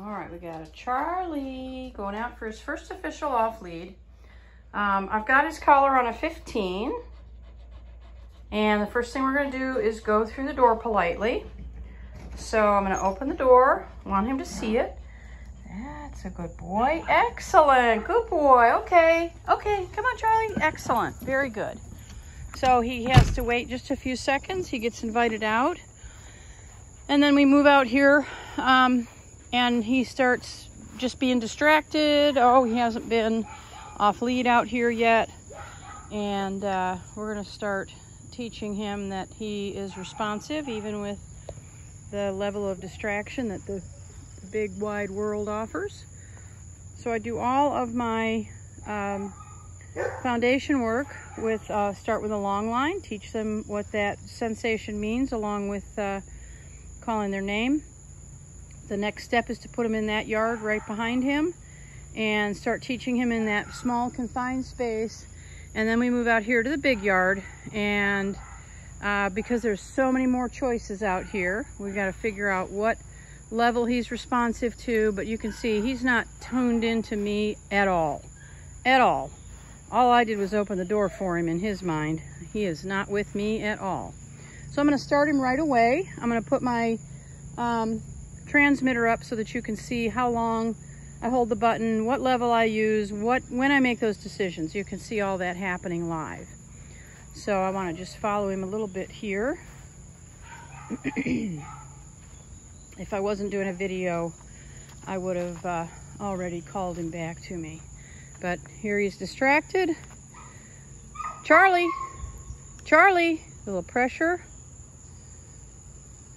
All right, we got a Charlie going out for his first official off lead. Um, I've got his collar on a 15. And the first thing we're gonna do is go through the door politely. So I'm gonna open the door, want him to see it. That's a good boy, excellent, good boy, okay, okay, come on Charlie, excellent, very good. So he has to wait just a few seconds, he gets invited out. And then we move out here um, and he starts just being distracted. Oh, he hasn't been off lead out here yet. And uh, we're gonna start teaching him that he is responsive even with the level of distraction that the big wide world offers. So I do all of my um, foundation work with uh, start with a long line, teach them what that sensation means along with uh, calling their name. The next step is to put him in that yard right behind him and start teaching him in that small confined space and then we move out here to the big yard and uh, because there's so many more choices out here, we've got to figure out what level he's responsive to, but you can see he's not tuned into me at all, at all. All I did was open the door for him in his mind. He is not with me at all. So I'm gonna start him right away. I'm gonna put my um, transmitter up so that you can see how long I hold the button, what level I use, what when I make those decisions. You can see all that happening live. So I want to just follow him a little bit here. if I wasn't doing a video, I would have uh, already called him back to me. But here he's distracted. Charlie, Charlie, a little pressure.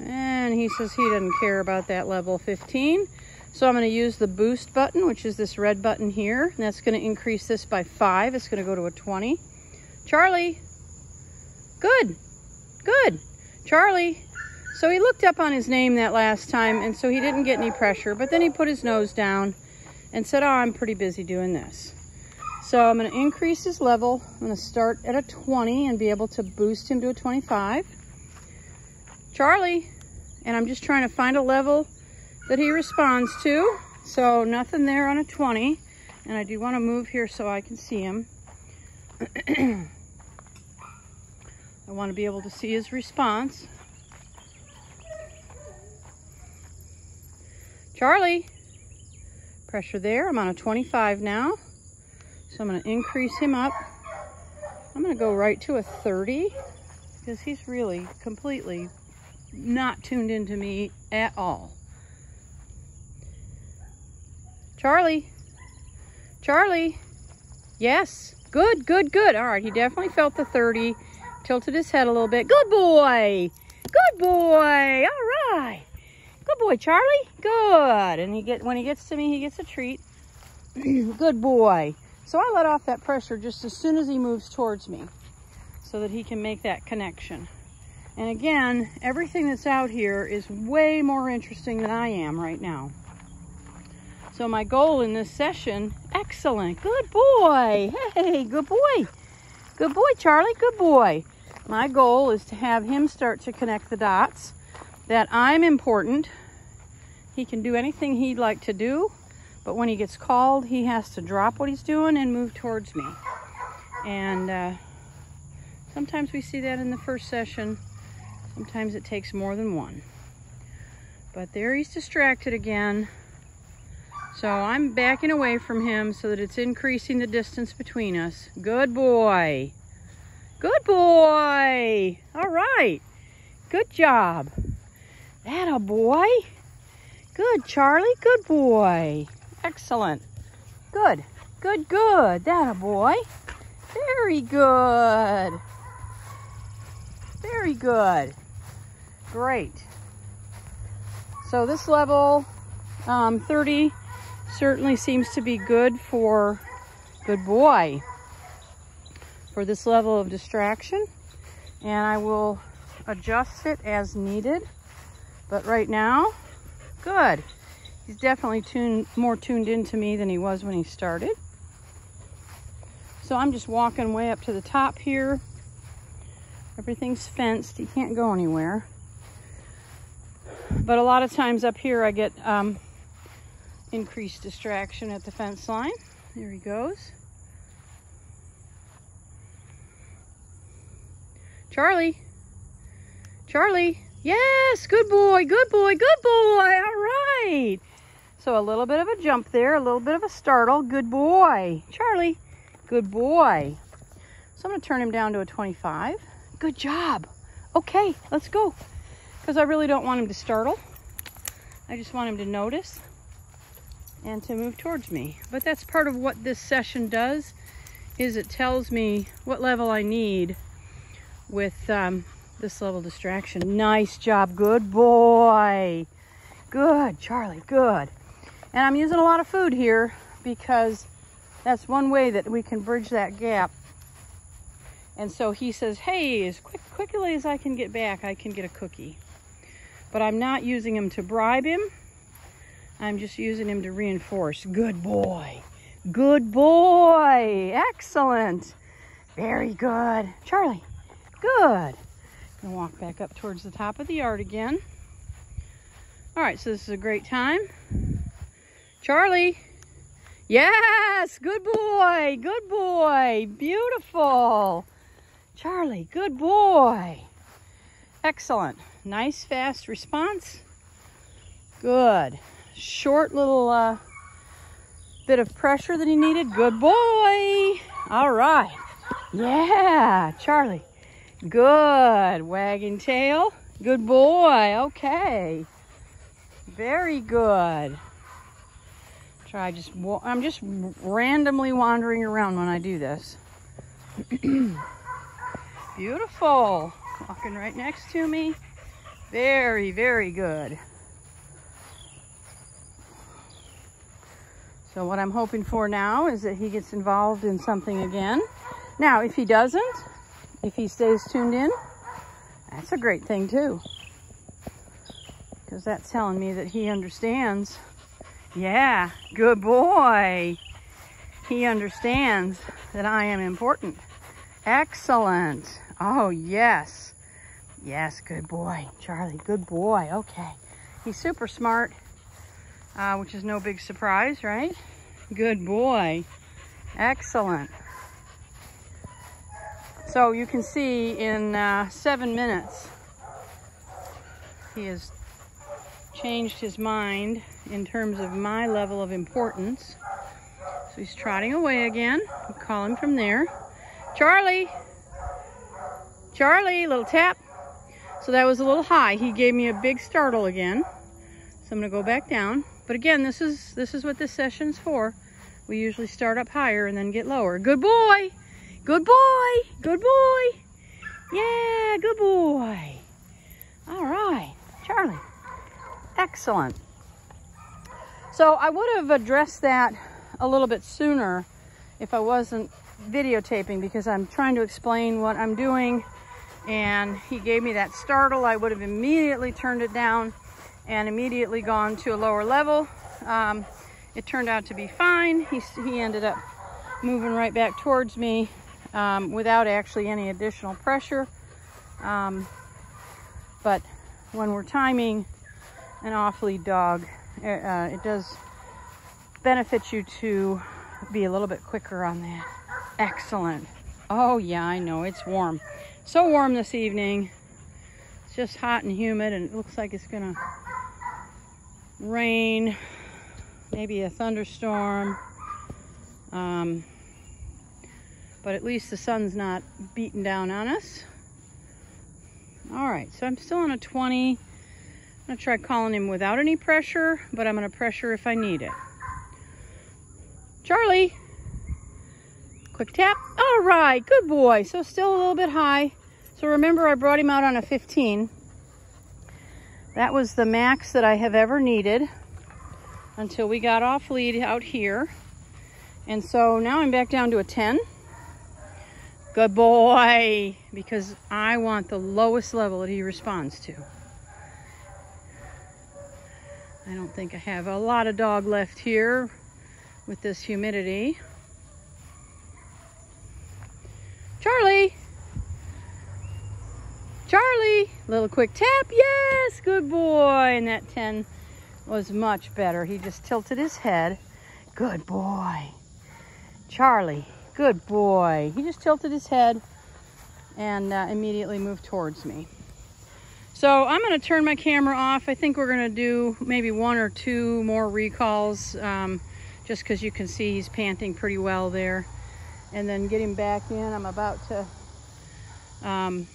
And he says he doesn't care about that level 15. So I'm going to use the boost button, which is this red button here. And that's going to increase this by five. It's going to go to a 20. Charlie. Good. Good. Charlie. So he looked up on his name that last time, and so he didn't get any pressure. But then he put his nose down and said, oh, I'm pretty busy doing this. So I'm going to increase his level. I'm going to start at a 20 and be able to boost him to a 25. Charlie. And I'm just trying to find a level that he responds to. So nothing there on a 20. And I do want to move here so I can see him. I want to be able to see his response. Charlie, pressure there. I'm on a 25 now. So I'm going to increase him up. I'm going to go right to a 30 because he's really completely not tuned into me at all. Charlie. Charlie. Yes. Good, good, good. All right, he definitely felt the 30. Tilted his head a little bit. Good boy. Good boy. All right. Good boy, Charlie. Good. And he get when he gets to me, he gets a treat. good boy. So I let off that pressure just as soon as he moves towards me so that he can make that connection. And again, everything that's out here is way more interesting than I am right now. So my goal in this session, excellent, good boy. Hey, good boy. Good boy, Charlie, good boy. My goal is to have him start to connect the dots that I'm important. He can do anything he'd like to do, but when he gets called, he has to drop what he's doing and move towards me. And uh, sometimes we see that in the first session. Sometimes it takes more than one. But there he's distracted again. So I'm backing away from him so that it's increasing the distance between us. Good boy. Good boy. All right. Good job. That a boy. Good, Charlie. Good boy. Excellent. Good. Good, good. That a boy. Very good. Very good. Great. So this level um, 30 certainly seems to be good for, good boy, for this level of distraction. And I will adjust it as needed. But right now, good. He's definitely tuned, more tuned into me than he was when he started. So I'm just walking way up to the top here. Everything's fenced. He can't go anywhere. But a lot of times up here I get um, increased distraction at the fence line. There he goes. Charlie. Charlie. Yes, good boy, good boy, good boy. All right. So a little bit of a jump there, a little bit of a startle. Good boy. Charlie, good boy. So I'm going to turn him down to a 25. Good job. Okay, let's go. Because I really don't want him to startle. I just want him to notice and to move towards me. But that's part of what this session does, is it tells me what level I need with um, this level distraction. Nice job, good boy. Good, Charlie, good. And I'm using a lot of food here because that's one way that we can bridge that gap. And so he says, hey, as quick, quickly as I can get back, I can get a cookie. But I'm not using him to bribe him. I'm just using him to reinforce. Good boy. Good boy. Excellent. Very good. Charlie, good. And walk back up towards the top of the yard again. All right, so this is a great time. Charlie. Yes, good boy, good boy, beautiful. Charlie, good boy. Excellent. Nice, fast response. Good. Short little uh, bit of pressure that he needed. Good boy. All right. Yeah, Charlie. Good. Wagging tail. Good boy. Okay. Very good. Try just, I'm just randomly wandering around when I do this. Beautiful. Walking right next to me. Very, very good. So what I'm hoping for now is that he gets involved in something again. Now, if he doesn't, if he stays tuned in, that's a great thing too. Because that's telling me that he understands. Yeah, good boy. He understands that I am important. Excellent. Oh, yes. Yes, good boy. Charlie, good boy. Okay. He's super smart, uh, which is no big surprise, right? Good boy. Excellent. So you can see in uh, seven minutes, he has changed his mind in terms of my level of importance. So he's trotting away again. We call him from there. Charlie! Charlie, little tap. So that was a little high. He gave me a big startle again. So I'm gonna go back down. But again, this is this is what this session's for. We usually start up higher and then get lower. Good boy. Good boy. Good boy. Yeah, good boy. All right, Charlie. Excellent. So I would have addressed that a little bit sooner if I wasn't videotaping because I'm trying to explain what I'm doing and he gave me that startle. I would have immediately turned it down and immediately gone to a lower level. Um, it turned out to be fine. He, he ended up moving right back towards me um, without actually any additional pressure. Um, but when we're timing an off-lead dog, uh, uh, it does benefit you to be a little bit quicker on that. Excellent. Oh yeah, I know, it's warm. So warm this evening. It's just hot and humid and it looks like it's gonna rain, maybe a thunderstorm. Um, but at least the sun's not beating down on us. All right, so I'm still on a 20. I'm gonna try calling him without any pressure, but I'm gonna pressure if I need it. Charlie, quick tap. All right, good boy. So still a little bit high. So remember I brought him out on a 15. That was the max that I have ever needed until we got off lead out here. And so now I'm back down to a 10. Good boy, because I want the lowest level that he responds to. I don't think I have a lot of dog left here with this humidity. Charlie! Charlie! Little quick tap. Yes, good boy. And that 10 was much better. He just tilted his head. Good boy. Charlie, good boy. He just tilted his head and uh, immediately moved towards me. So I'm going to turn my camera off. I think we're going to do maybe one or two more recalls um, just because you can see he's panting pretty well there. And then get him back in. I'm about to... Um,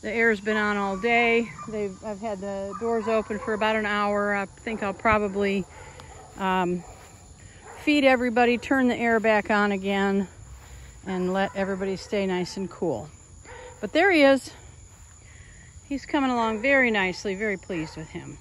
the air's been on all day. They've, I've had the doors open for about an hour. I think I'll probably um, feed everybody, turn the air back on again, and let everybody stay nice and cool. But there he is. He's coming along very nicely, very pleased with him.